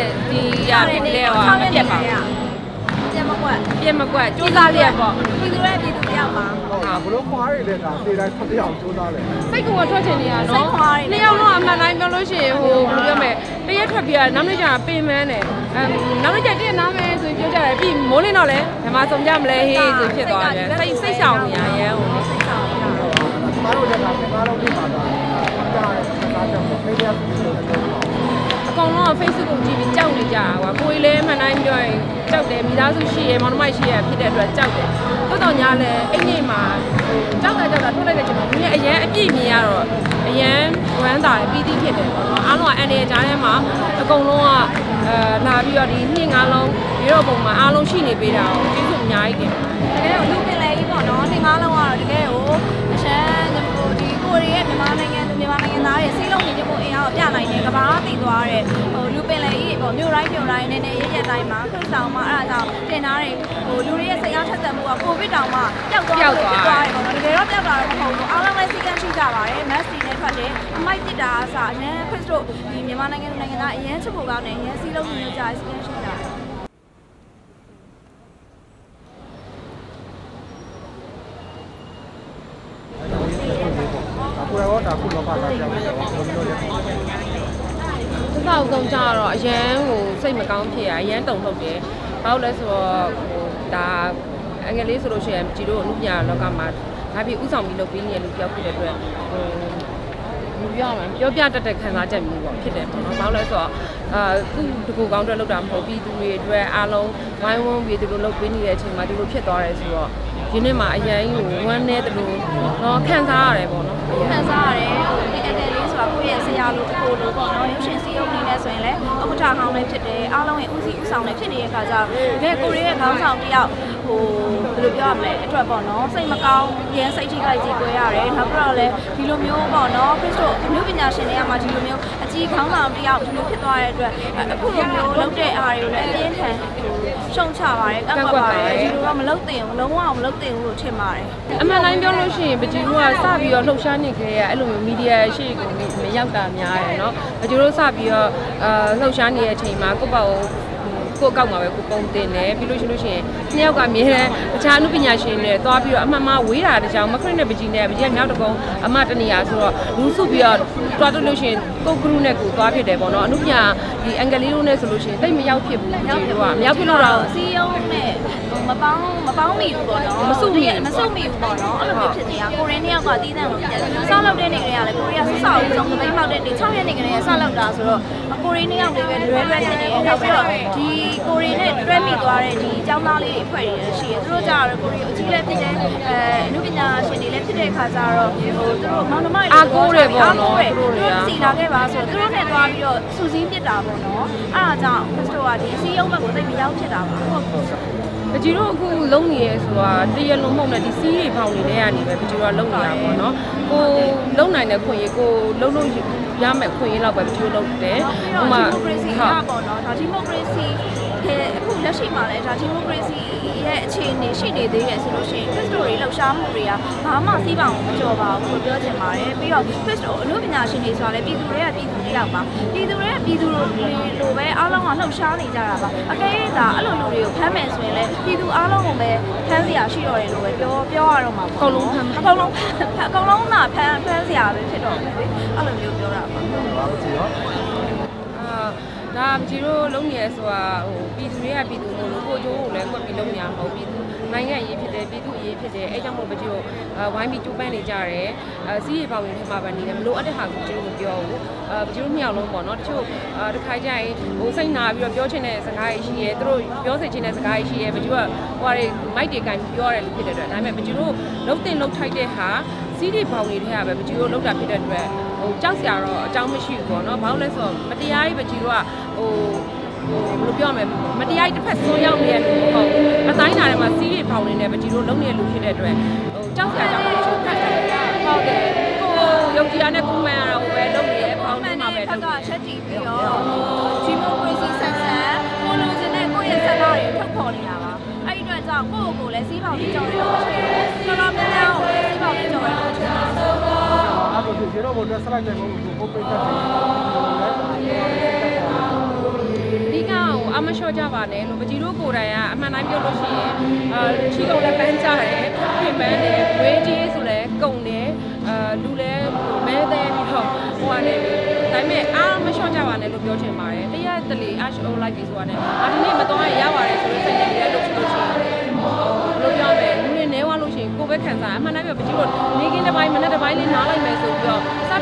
နဲ့ဒီရာပြည့်လဲပါမပြတ်ပါပြင်မကွက်ပြင်မကွက်စူးစမ်းရက်ပေါ့ပြည်သူရဲ့ပြည်သူတယောက်ပါဟုတ်ဘလို့ခွားတွေလည်းဒါစေတိုင်း7ယောက်စူးစမ်းတယ်စိတ်ကောထွက်ချင်နေရနော်နှစ်ယောက်တော့အမှန်တိုင်းပြောလို့ရှိရင်ဟိုဘယ်လိုပြောမလဲတရက်ထွက်ပြီးတော့နောက်နေ့ကျရင်ပင်မန်းတယ်နောက်နေ့ကျတည့်နားမယ်ဆိုပြောကြတယ်ပြီးမိုးလင်းတော့လဲဓမ္မစုံကြမလဲဟေးဆိုဖြစ်သွားတယ်စိတ်စိတ်ဆောင်နေရရဲဟိုစိတ်ဆောင်နေရကျမတို့လည်းကျမတို့ဒီမှာတော့ကြားတယ်စကားကြောင့်ဖေးရပြီးတော့ ကောင်လုံးက Facebook ကိုကြည့်ပြီးကြောက်နေကြတာကွာကိုယ်လည်းမှန်တိုင်းပြောရင်ကြောက်တယ်မိသားစုရှိရမောင်နှမရှိရဖြစ်တဲ့အတွက်ကြောက်တယ်တော်တော်ညာလဲအိမ်ကြီးမှာကြောက်တာကြောက်တာထုတ်လိုက်တဲ့ချိန်မှာမြင်အရန်အပြည့်မြင်ရတော့အရန်ဝမ်းသာတယ်ပီတိဖြစ်တယ်ပေါ့နော်အားလုံးကအန်ဒီကြားထဲမှာအကုန်လုံးကအဲလာပြီးတော့ဒီနှစ်ငါးလုံးဒီတော့ပုံမှာအားလုံးရှိနေပေးတာကိုကျေးဇူးအများကြီးတင်ပါတယ်တကယ်ကိုလူပင်လေကြီးပေါ့နော်တင်ကားလုံးကတော့တကယ်ကိုအရှမ်းဟိုဒီကိုရီးရဲ့မြန်မာနိုင်ငံသူ မြန်မာနိုင်ငံသားရဲ့စီးလုံးနေခြင်းပုံအင်အားကိုပြနိုင်တယ်ကဘာတည်သွားတဲ့ဟိုလူပင်လေကြီးပေါ့မြို့တိုင်းမြို့တိုင်းနဲ့နဲ့ရရက်တိုင်းမှာခရစ်ဆောင်မှာအဲ့ဒါကြောင့်တင်ထားတယ်ဟိုလူတွေရဲ့စိတ်အားထက်သန်မှုကကိုဗစ်တောင်မှပျောက်သွားတယ်ဖြစ်သွားတယ်ပေါ့နော်တကယ်တော့ပျောက်တာတော့မဟုတ်ဘူးအားလုံးလည်းစီကံရှိကြပါတယ် mask တွေနဲ့ထွက်တယ်အမိုက်တစ်တာအစအရင်ခရစ်တို့ဒီမြန်မာနိုင်ငံနိုင်ငံသားအရင်ချစ်ဖို့ကောင်းတယ်အရင်စီးလုံးနေကြစီကံရှိကြတယ် အခုတော့ဒါခုလောကသားကြောင့်ဘယ်လိုလဲသစ္စာအုပ်ဆုံးကြတော့အရန်ဟိုစိတ်မကောင်းဖြစ်ရအရန်တုန်ထုတ်တယ်။ဘာလို့လဲဆိုတော့ဟိုဒါအင်္ဂလိပ်ဆိုလို့ရှိရင်ကြည်တို့အမှုပြလောကမှာဒါပြီးဥဆောင်ပြီးလုပ်ပြီးနေလို့ပြောဖြစ်တဲ့အတွက်ဟိုမပြောမှပြောပြတတ်တဲ့ခံစားချက်မျိုးပေါ့ဖြစ်တယ်ပေါ့နော်။ဘာလို့လဲဆိုတော့အာသူတကူကောင်းအတွက်လုပ်တာမဟုတ်ပြီးသူတွေအတွက်အားလုံးဝိုင်းဝန်းပြီးသူတို့လုပ်ပေးနေတဲ့အချိန်မှာဒီလိုဖြစ်သွားတယ်ဆိုတော့ ဒီနေ့မှာအရန်ကိုဝမ်းနေတဲ့လို့တော့ခံစားရတယ်ပေါ့နော်အရန်ခံစားရတယ်ဟိုဒီအတယ်လေးဆိုတာကိုယ့်ရဲ့ဆရာလိုတစ်ခုလိုပေါ့နော်ရုပ်ရှင်စီးရုံနေနဲ့ဆိုရင်လည်းဥက္ကဋ္ဌဟောင်းလည်းဖြစ်တယ်အားလုံးရဲ့ဦးစီးဦးဆောင်လည်းဖြစ်နေတဲ့အခါကျတော့တကယ်ကိုရီးရဲ့ခေါင်းဆောင်တယောက်ဟိုဘ ယ်လိုပြောရမလဲအတွက်ပေါ့နော်စိတ်မကောင်းရန်စိတ်ထိခိုက်ကြီးပွဲရတယ်နောက်ပြီးတော့လည်းဒီလိုမျိုးပေါ့နော်ခရစ်တို့အမှုပညာရှင်တွေကမှဒီလိုမျိုးအကြီးခေါင်းဆောင်တယောက်ဒီလိုဖြစ်သွားတဲ့အတွက်အခုလိုမျိုးလုပ်တဲ့အားတွေကိုလည်းအပြင်းထန်ရှုံချပါတယ်ကန့်ကွက်ပါတယ်ဒီလိုတော့မလုပ်သင့်ဘူးလုံးဝမလုပ်သင့်ဘူးလို့ထင်ပါတယ် အမှန်တိုင်းပြောလို့ရှိရင်ပကြီးတို့ကစပြီးတော့လှုပ်ရှားနေကြရအဲ့လိုမျိုးမီဒီယာရှေ့ကိုမရောက်တာများတယ်เนาะပကြီးတို့စပြီးတော့အာလှုပ်ရှားနေတဲ့အချိန်မှာကိုယ့်ဘောက် ကိုကိုယ့်အကောက်မှာပဲကိုပုံတင်တယ်ပြီးလို့ရှိလို့ရှိရင်နှစ်ယောက်ကအမြဲတမ်းတခြားအမှုပညာရှင်တွေသွားပြီးတော့အမှန်မှဝေးတာတကြောင်မခရစ်နဲ့ပကြီးနဲ့ပကြီးကမြောက်တကုံအမတနေရာဆိုတော့လူစုပြီးတော့တွားတော့လို့ရှိရင်ကိုကရုနဲ့ကိုသွားဖြစ်တယ်ပေါ့နော်အမှုပညာဒီအင်္ဂလိပ်လိုနဲ့ဆိုလို့ရှိရင်တိတ်မရောက်ဖြစ်ဘူးပကြီးတို့ကမရောက်ဖြစ်လို့တော့စီယုံနဲ့မပေါင်းမပေါင်းမိဘူးပေါ့နော်မစုမိမစုမိဘူးပေါ့နော်အဲ့လိုမျိုးဖြစ်နေတာကိုရင်းနှစ်ယောက်ကတီးတန့်လို့ဖြစ်တယ်ဆောက်လောက်တဲ့နေကလေးကလည်းကိုရီးယားဆဆောက်ဦးဆုံးသမိန်ပေါက်တဲ့နေ6ရက်နေကလေးကဆောက်လောက်တာဆိုတော့ကိုရီးနှစ်ယောက်လေးပဲလွဲလွဲဖြစ်နေတယ်နောက်ပြီးတော့ဒီကိုရီးနဲ့တွဲမိသွားတဲ့ဒီကျောင်းသားလေးတွေအဖွဲ့တွေရှိတယ်သူတို့ကြတော့ကိုရီးအကြီးလည်းဖြစ်တယ်အဲအနုပညာရှင်တွေလည်းဖြစ်တဲ့အခါကျတော့ဟိုသူတို့မောင်နှမတွေအားကိုးတယ်သူတို့စီလာခဲ့ပါဆိုတော့သူတို့နဲ့သွားပြီးတော့စူးစီးပြစ်တာပေါ့နော်အဲ့ဒါကြောင့်ခရစ်စတိုကဒီစီယုံဘက်ကိုတိတ်မရောက်ဖြစ်တာပါဟုတ်ဟုတ်ပကြီးတို့အခုလုံနေရဲဆိုတာတရလုံးမဟုတ်နဲ့ဒီစီးတွေဖောင်နေတဲ့ကနေပဲပကြီးတို့ကလုံနေတာပေါ့နော်ကိုလုံနိုင်တဲ့ခွင့်ရေးကိုလုံလို့ ရမယ်ခွင့်ရေးလောက်ပဲပကြီးတို့လုံတယ်ဒီမိုကရေစီကပေါ့နော်ဒါဒီမိုကရေစီ ကအခုလက်ရှိမှာလည်းဒါဒီမိုကရေစီရဲ့အခြေအနေရှိနေသေးတယ်ဆိုလို့ရှိရင် Crystal တွေလှုပ်ရှားမှုတွေကဘာမှစီးပါအောင်မကြော်ပါဘူးလို့ပြောချင်ပါတယ်ပြီးတော့ Crystal အလို့ပညာရှင်တွေဆိုတာလည်းပြည်သူတွေကပြည်သူတွေရောက်ပါပြည်သူတွေကပြည်သူတွေလိုပဲအားလုံးကလှုပ်ရှားနေကြတာပါအကယ်၍သာအဲ့လိုလူတွေကိုဖမ်းမယ်ဆိုရင်လည်းပြည်သူအားလုံးကိုပဲဖမ်းစရာရှိတော့တယ်လို့ပဲပြောပြောရတော့မှာပေါ့အကုန်လုံးဖမ်းအကုန်လုံးအကုန်လုံးသာဖမ်းဖမ်းစရာပဲဖြစ်တော့တယ်အဲ့လိုမျိုးပြောတာပါဘာလို့ကြည့်ရောအာ ဒါပကြီးတို့လုံနေရဲဆိုတာဟိုပြည်သူတွေကပြည်သူမို့လို့ကိုကျိုးကိုလည်းကွက်ပြီးလုံနေရမဟုတ်ပြည်သူနိုင်ငံရေးဖြစ်တယ်ပြည်သူရေးဖြစ်တယ်အဲကြောင့်မို့ပကြီးတို့ဝိုင်းပြီးကျူးပန်းနေကြတယ်အဲစီးရီပေါင်းနေထဲမှာပဲနေတယ်မလို့အပ်တဲ့ဟာကိုပကြီးတို့မပြောဘူးအဲပကြီးတို့မြောက်လုံးပေါ့နော်တချို့တခါကြရင်ဟိုစိတ်နာပြီးတော့ပြောချင်တဲ့စကားရှိရဲသူတို့ပြောစေချင်တဲ့စကားရှိရဲပကြီးကဟိုဟာတွေမိုက်တွေကန်ပြောရတယ်လို့ဖြစ်တဲ့အတွက်ဒါပေမဲ့ပကြီးတို့လုံတင်လုံထိုက်တဲ့ဟာ စီးရီပေါင်းနေထဲကပဲပကြီးတို့လုံတာဖြစ်တဲ့အတွက်ဟိုကြောက်စရာတော့အကြောင်းမရှိဘူးပေါ့နော်ဘာလို့လဲဆိုတော့မတရားကြီးပကြီးတို့ကဟိုဟိုဘယ်လိုပြောရမလဲမတရားတစ်ဖက်ဆိုးရောက်နေတဲ့လူမဟုတ်ဘူးအတိုင်းနာထဲမှာစီးရီဖောင်နေတယ်ပကြီးတို့လုံးနေတဲ့လူဖြစ်တဲ့အတွက်ဟိုကြောက်စရာကြောက်လို့ချိုးဖတ်တယ်ဟုတ်တယ်ကိုယုံကြည်ရတဲ့ကိုမှန်ရတာကိုပဲလုံးနေတယ်ဖောင်မှနေန်မှာတဲ့ပဲဘလုံးက်ကချက်တီးပြီးတော့ဒီမိုကရေစီဆန်ဆန်ကိုလိုချင်တဲ့ကိုယ့်ရဲ့ဆန္ဒတွေထုတ်ဖော်နေတာပါအဲ့ဒီအတွက်ကြောင့်ကိုယ့်ကိုယ်လည်းစီးပေါင်းပြီးကြော်တယ်လို့ရှိတယ်တော်တော်များများကိုလည်းစီးပေါင်းပြီးကြော်တယ်လို့ရှိတယ်အဲ့ဒါ ကြည့်ရောဘောတော့ဆက်လိုက်တဲ့ဘုံကိုပုံပိတ်တတ်တယ်ဒီဓိကဟိုအမလျှော့ကြပါနဲ့လို့ပကြီးတို့ကိုယ်တိုင်ကအမှန်တိုင်းပြောလို့ရှိရင်အာချီကုန်လည်းပန်းကြတယ်ပြင်ပန်းတယ်ဝေးကြီးဆိုလည်းကုံတယ်အာလူလည်းမဲသေးပြီးတော့ဟိုကနေဒါပေမဲ့အားမလျှော့ကြပါနဲ့လို့ပြောချင်ပါတယ်တရက်တလေအားရှုံးလိုက်ပြီဆိုတာနဲ့အာဒီနေ့မတော်ရရပါတယ်ဆို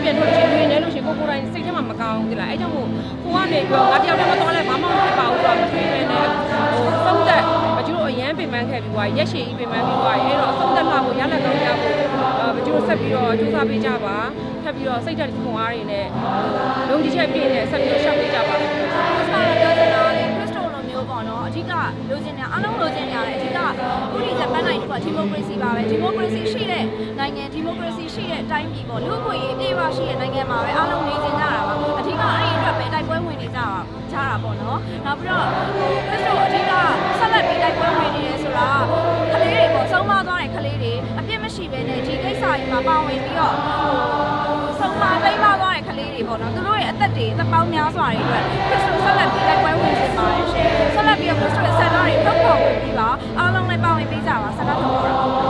ပြန်ထုတ်လို့ရှိရင်လူတွေနဲလို့ရှိရင်ကိုကိုယ်တိုင်စိတ်ထဲမှာမကောင်းဘူးဒီလားအဲကြောင့်မို့ကိုကနေပြောငါတယောက်တည်းမတော်လဲဘာမှမဖြစ်ပါဘူးဆိုတော့မတွေးပဲနဲ့ဟိုသုံးသက်ပကြီးတို့အရန်ပင်ပန်းခဲ့ပြီးသွားရက်ရှည်ကြီးပင်ပန်းပြီးသွားရဲတော့သုံးသက်လာဖို့ရလက်ကောင်းရဖို့အာပကြီးတို့ဆက်ပြီးတော့ကြိုးစားပေးကြပါထပ်ပြီးတော့စိတ်ဓာတ်ခွန်အားတွေနဲ့လုံကြီးချက်ပြည့်နဲ့ဆက်ပြီးတော့ရှောက်ပေးကြပါ ဒီမိုကရေစီပါပဲဒီမိုကရေစီရှိတဲ့နိုင်ငံဒီမိုကရေစီရှိတဲ့အတိုင်းပြည်ပေါ့လူ့အခွင့်အရေးအပြည့်အဝရှိတဲ့နိုင်ငံမှာပဲအားလုံးနေချင်ကြတာပါအဓိကအဲ့ဒီအတွက်ပဲတိုက်ပွဲဝင်နေကြတာကြတာပေါ့နော်နောက်ပြီးတော့ခရစ်စတိုအဓိကဆက်လက်ပြီးတိုက်ပွဲဝင်နေတယ်ဆိုတာကလေးတွေပေါ့ဆုံးမသွားတဲ့ကလေးတွေအပြစ်မရှိဘဲနဲ့ဒီကိစ္စကြီးမှာပါဝင်ပြီးတော့ဆုံးမတိတ်မသွားတဲ့ကလေးတွေပေါ့နော်သူတို့ရဲ့အသက် တွေသက်ပေါင်းများစွာတွေအတွက်ခရစ်စတုဆက်လက်ပြီးလက်ပွဲဝင်နေပါတယ်ရှင်ဆက်လက်ပြီးခရစ်စတုရဲ့ဆန္ဒတွေထုတ်ဖော်ဝင်ပြီးပါအားလုံးလည်းပါဝင်ပေးကြပါဆန္ဒထုတ်ဖော်ပါ